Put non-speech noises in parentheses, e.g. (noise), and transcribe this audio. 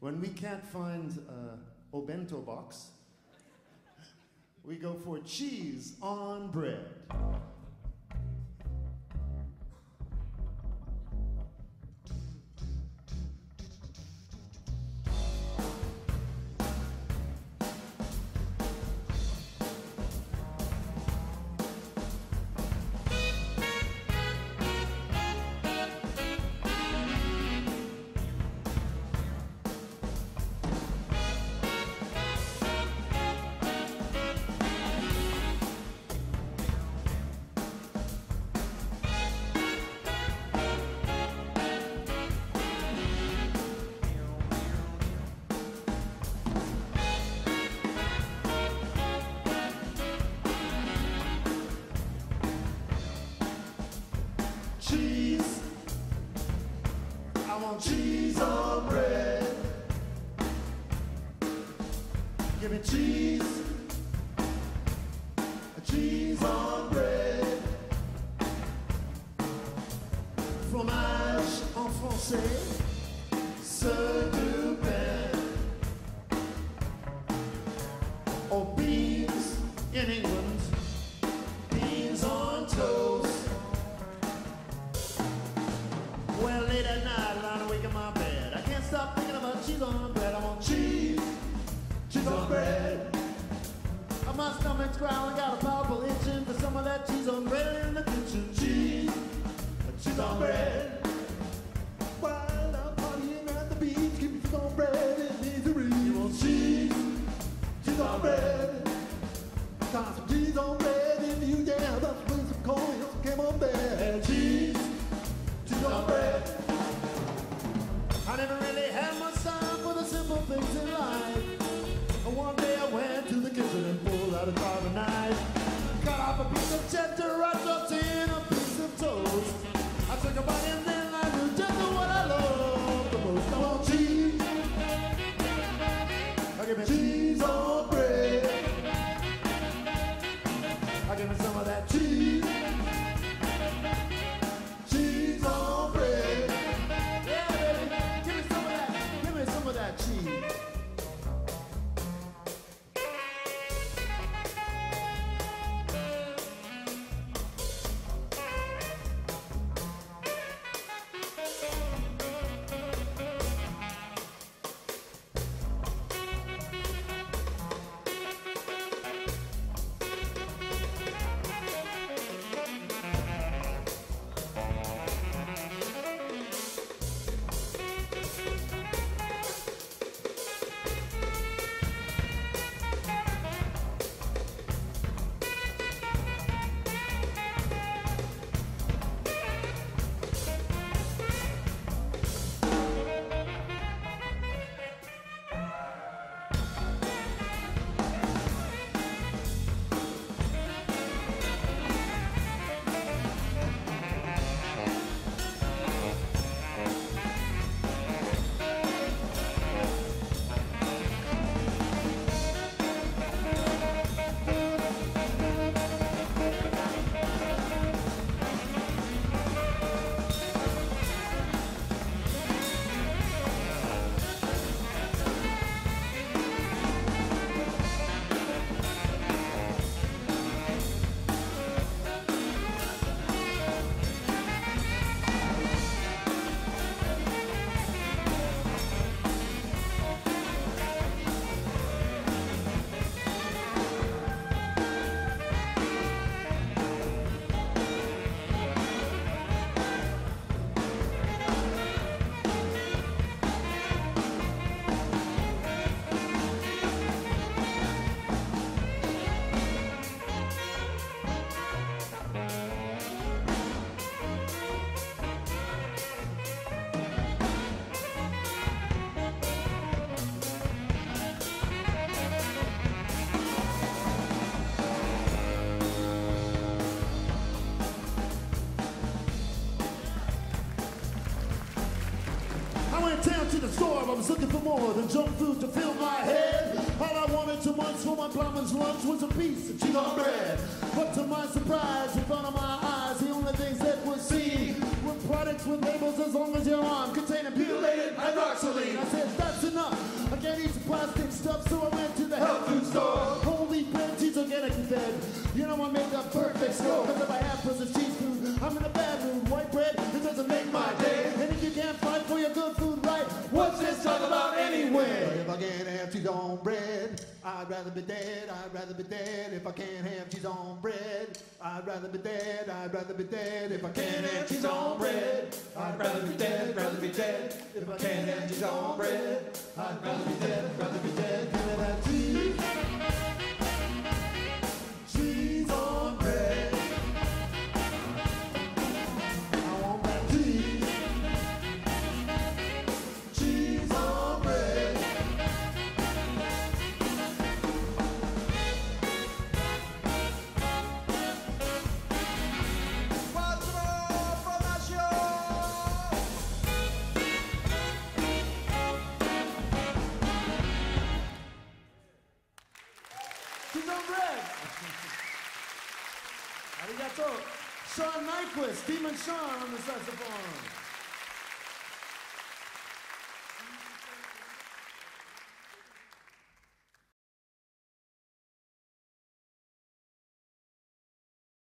When we can't find uh, Obento box, we go for cheese on bread. I cheese on bread. Give me cheese. Cheese on bread. Fromage en français. Sir du pain. Or beans in England. Give me some of that cheese. I was looking for more than junk food to fill my head. All I wanted to munch for my plumber's lunch was a piece of cheese on bread. But to my surprise, in front of my eyes, the only things that were seen were products with labels as long as your arm containing butylated cheese on bread, I'd rather be dead. I'd rather be dead. If I can't have cheese on bread, I'd rather be dead. I'd rather be dead. If I can't have cheese on bread, I'd rather be dead. Rather be dead. If I can't have cheese on bread, I'd rather be dead. Rather be dead. That cheese. Cheese bread. (laughs) Arigato. Sean Nyquist, Demon Sean on the saxophone.